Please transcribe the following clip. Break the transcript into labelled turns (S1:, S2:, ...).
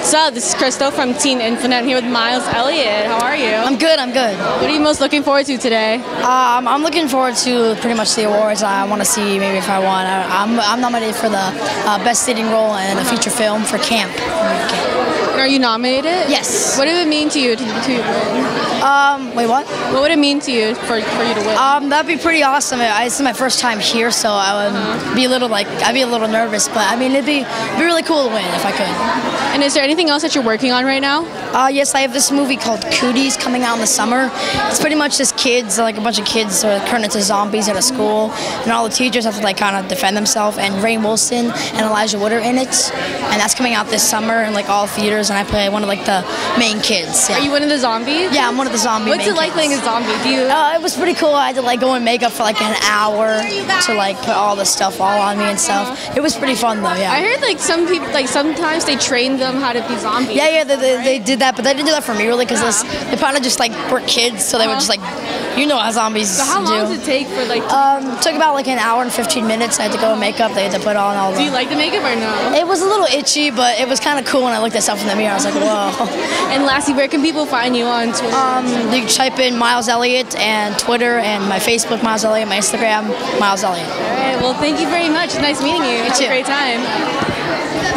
S1: What's up? This is Crystal from TeenInfoNet. I'm here with Miles Elliot. How are you?
S2: I'm good. I'm good.
S1: What are you most looking forward to today?
S2: Um, I'm looking forward to pretty much the awards. I want to see maybe if I won. I, I'm, I'm nominated for the uh, best leading role in a feature film for Camp.
S1: Are you nominated?
S2: Yes.
S1: What did it mean to you to, to win?
S2: Um, wait, what?
S1: What would it mean to you for, for you to win?
S2: Um, that'd be pretty awesome. I, this is my first time here, so I would be a little like I'd be a little nervous, but I mean it'd be it'd be really cool to win if I could.
S1: and is there anything else that you're working on right now?
S2: Uh, yes, I have this movie called Cooties coming out in the summer. It's pretty much just kids, like a bunch of kids are turned into zombies at a school, and all the teachers have to like kind of defend themselves. And Rainn Wilson and Elijah Wood are in it, and that's coming out this summer in like all theaters. And I play one of like the main kids. Yeah,
S1: Are you one of the zombies?
S2: yeah I'm one of the zombies.
S1: What's it like
S2: kids.
S1: playing a zombie? Do you?
S2: Uh, it was pretty cool. I had to like go in makeup for like an hour to like put all the stuff all on me and stuff. It was pretty fun though. Yeah.
S1: I heard like some people, like sometimes they train them how to be zombies.
S2: Yeah, yeah, they, they, they did that, but they didn't do that for me really because they kind of just like were kids, so they were just like, you know how zombies
S1: So how long did it take for like?
S2: Um, took about like an hour and 15 minutes. I had to go in makeup. They had to put on all
S1: do you like the makeup or no?
S2: It was a little itchy, but it was kind of cool when I looked at myself in the mirror. I was like, whoa.
S1: And lastly, where can people find you on Twitter?
S2: Um, you can type in Miles Elliot and Twitter and my Facebook, Miles Elliot, my Instagram, Miles Elliot.
S1: All right. Well, thank you very much. Nice meeting you. Have
S2: too.
S1: a great time.